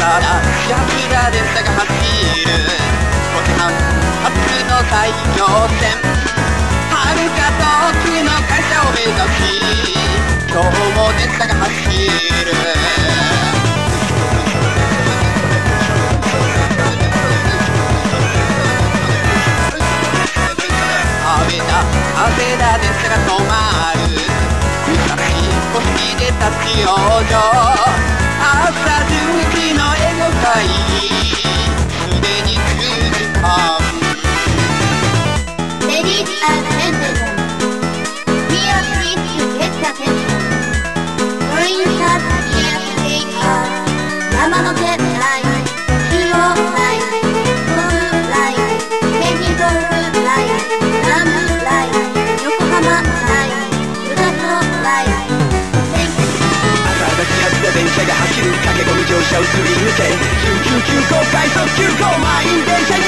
からシャクラ列車が走る少し半発の最強線はるか遠くの会社を目指し今日も列車が走る雨だ風だ列車が止まる難しい腰で立ち往生車が走る駆け込み乗車をすり抜け。999号快速急行満員電車に